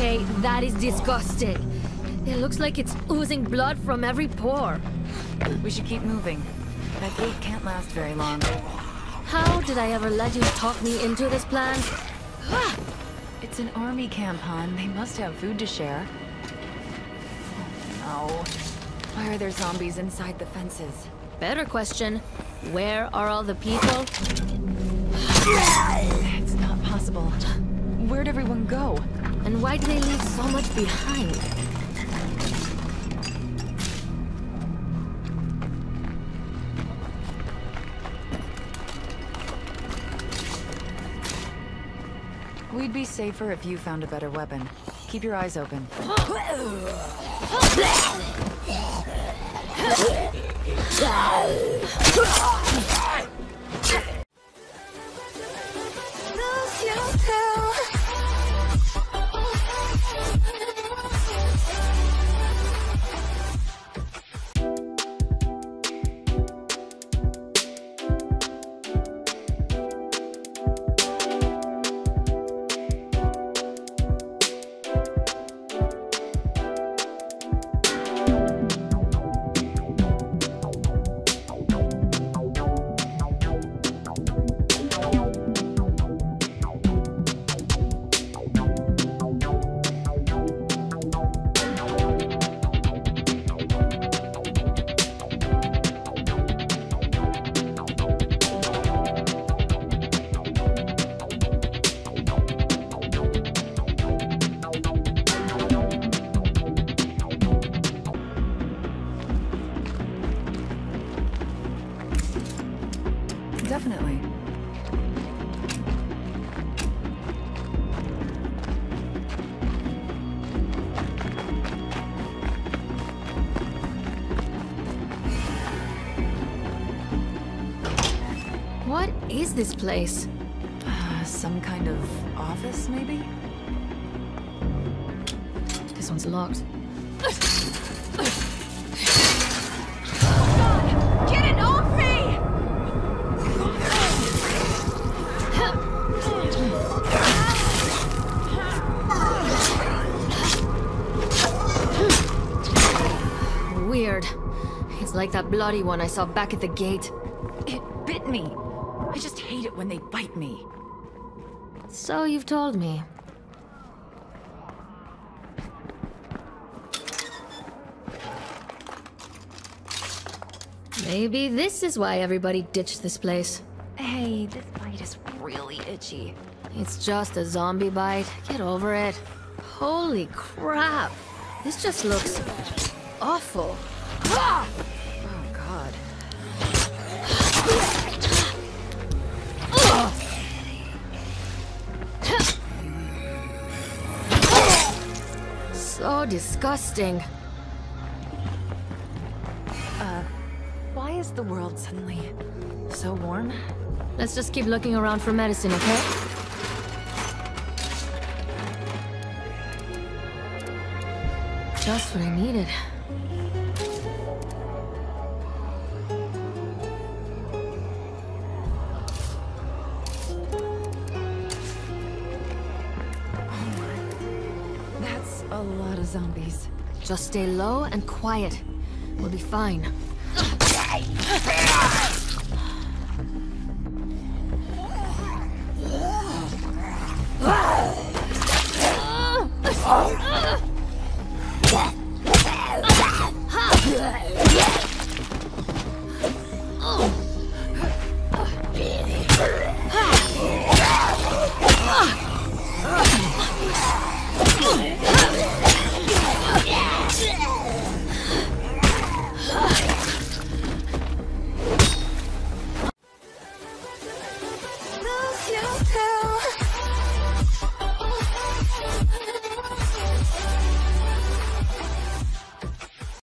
Okay, that is disgusting. It looks like it's oozing blood from every pore. We should keep moving. That gate can't last very long. How did I ever let you talk me into this plan? Ah! It's an army camp, hon. They must have food to share. Oh, no. Why are there zombies inside the fences? Better question, where are all the people? It's not possible. Where'd everyone go? And why do they leave so much behind? We'd be safer if you found a better weapon. Keep your eyes open. Definitely. What is this place? Uh, some kind of office, maybe? This one's locked. Like that bloody one I saw back at the gate. It bit me. I just hate it when they bite me. So you've told me. Maybe this is why everybody ditched this place. Hey, this bite is really itchy. It's just a zombie bite. Get over it. Holy crap. This just looks awful. Oh, So disgusting. Uh, why is the world suddenly so warm? Let's just keep looking around for medicine, okay? Just what I needed. A lot of zombies. Just stay low and quiet. We'll be fine.